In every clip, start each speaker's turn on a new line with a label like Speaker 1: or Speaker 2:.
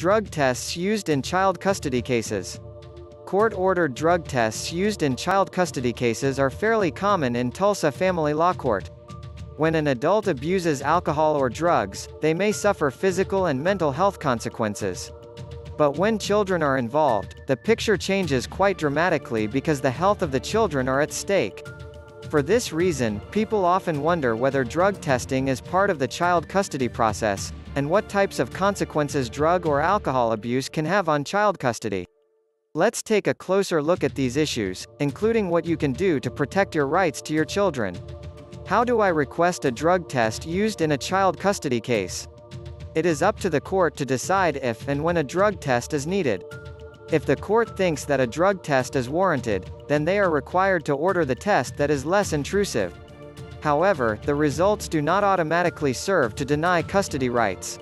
Speaker 1: Drug tests used in child custody cases. Court-ordered drug tests used in child custody cases are fairly common in Tulsa Family Law Court. When an adult abuses alcohol or drugs, they may suffer physical and mental health consequences. But when children are involved, the picture changes quite dramatically because the health of the children are at stake. For this reason, people often wonder whether drug testing is part of the child custody process, and what types of consequences drug or alcohol abuse can have on child custody. Let's take a closer look at these issues, including what you can do to protect your rights to your children. How do I request a drug test used in a child custody case? It is up to the court to decide if and when a drug test is needed. If the court thinks that a drug test is warranted, then they are required to order the test that is less intrusive. However, the results do not automatically serve to deny custody rights.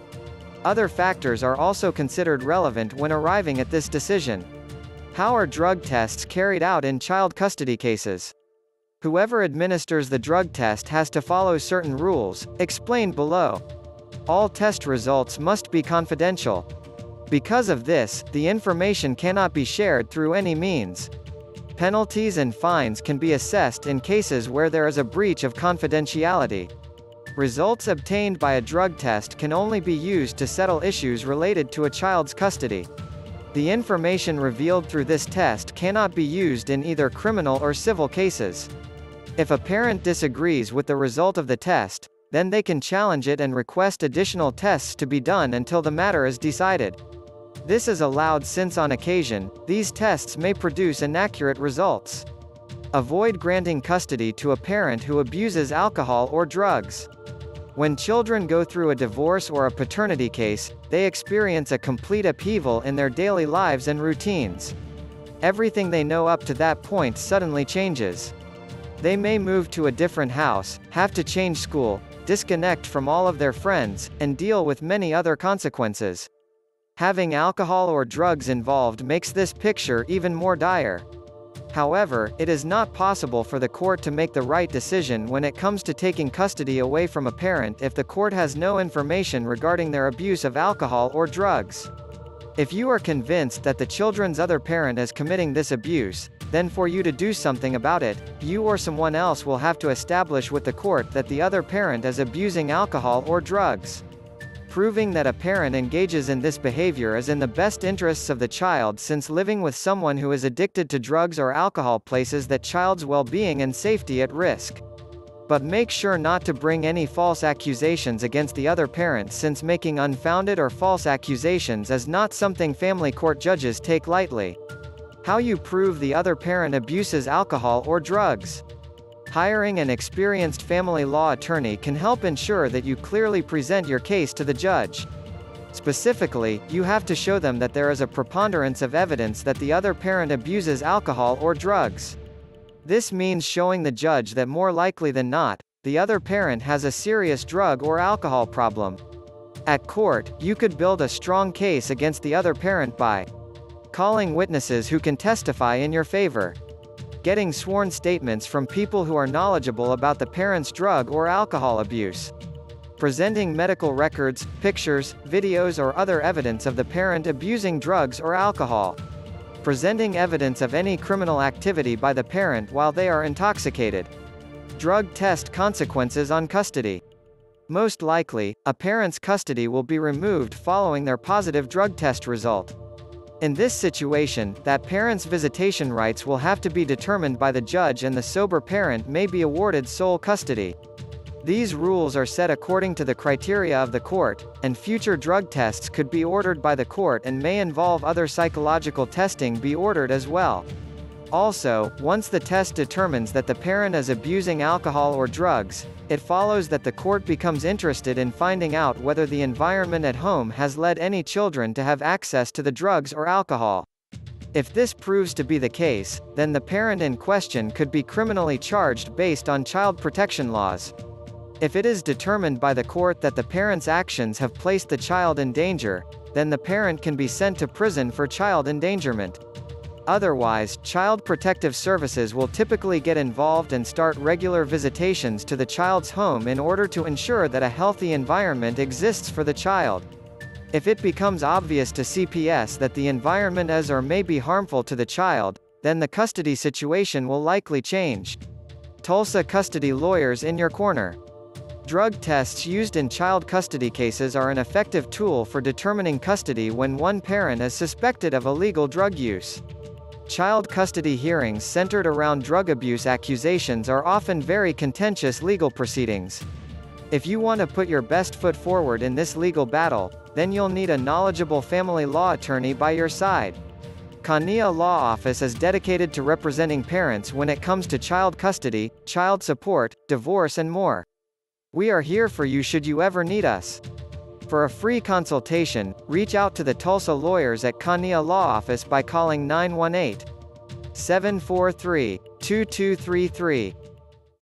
Speaker 1: Other factors are also considered relevant when arriving at this decision. How are drug tests carried out in child custody cases? Whoever administers the drug test has to follow certain rules, explained below. All test results must be confidential, because of this, the information cannot be shared through any means. Penalties and fines can be assessed in cases where there is a breach of confidentiality. Results obtained by a drug test can only be used to settle issues related to a child's custody. The information revealed through this test cannot be used in either criminal or civil cases. If a parent disagrees with the result of the test, then they can challenge it and request additional tests to be done until the matter is decided. This is allowed since on occasion, these tests may produce inaccurate results. Avoid granting custody to a parent who abuses alcohol or drugs. When children go through a divorce or a paternity case, they experience a complete upheaval in their daily lives and routines. Everything they know up to that point suddenly changes. They may move to a different house, have to change school, disconnect from all of their friends, and deal with many other consequences. Having alcohol or drugs involved makes this picture even more dire. However, it is not possible for the court to make the right decision when it comes to taking custody away from a parent if the court has no information regarding their abuse of alcohol or drugs. If you are convinced that the children's other parent is committing this abuse, then for you to do something about it, you or someone else will have to establish with the court that the other parent is abusing alcohol or drugs. Proving that a parent engages in this behavior is in the best interests of the child since living with someone who is addicted to drugs or alcohol places that child's well-being and safety at risk. But make sure not to bring any false accusations against the other parent since making unfounded or false accusations is not something family court judges take lightly. How you prove the other parent abuses alcohol or drugs. Hiring an experienced family law attorney can help ensure that you clearly present your case to the judge. Specifically, you have to show them that there is a preponderance of evidence that the other parent abuses alcohol or drugs. This means showing the judge that more likely than not, the other parent has a serious drug or alcohol problem. At court, you could build a strong case against the other parent by calling witnesses who can testify in your favor getting sworn statements from people who are knowledgeable about the parent's drug or alcohol abuse. Presenting medical records, pictures, videos or other evidence of the parent abusing drugs or alcohol. Presenting evidence of any criminal activity by the parent while they are intoxicated. Drug test consequences on custody. Most likely, a parent's custody will be removed following their positive drug test result. In this situation, that parent's visitation rights will have to be determined by the judge and the sober parent may be awarded sole custody. These rules are set according to the criteria of the court, and future drug tests could be ordered by the court and may involve other psychological testing be ordered as well. Also, once the test determines that the parent is abusing alcohol or drugs, it follows that the court becomes interested in finding out whether the environment at home has led any children to have access to the drugs or alcohol. If this proves to be the case, then the parent in question could be criminally charged based on child protection laws. If it is determined by the court that the parent's actions have placed the child in danger, then the parent can be sent to prison for child endangerment. Otherwise, Child Protective Services will typically get involved and start regular visitations to the child's home in order to ensure that a healthy environment exists for the child. If it becomes obvious to CPS that the environment is or may be harmful to the child, then the custody situation will likely change. Tulsa custody lawyers in your corner. Drug tests used in child custody cases are an effective tool for determining custody when one parent is suspected of illegal drug use. Child custody hearings centered around drug abuse accusations are often very contentious legal proceedings. If you want to put your best foot forward in this legal battle, then you'll need a knowledgeable family law attorney by your side. Kania Law Office is dedicated to representing parents when it comes to child custody, child support, divorce and more. We are here for you should you ever need us. For a free consultation, reach out to the Tulsa lawyers at Kania Law Office by calling 918 743 2233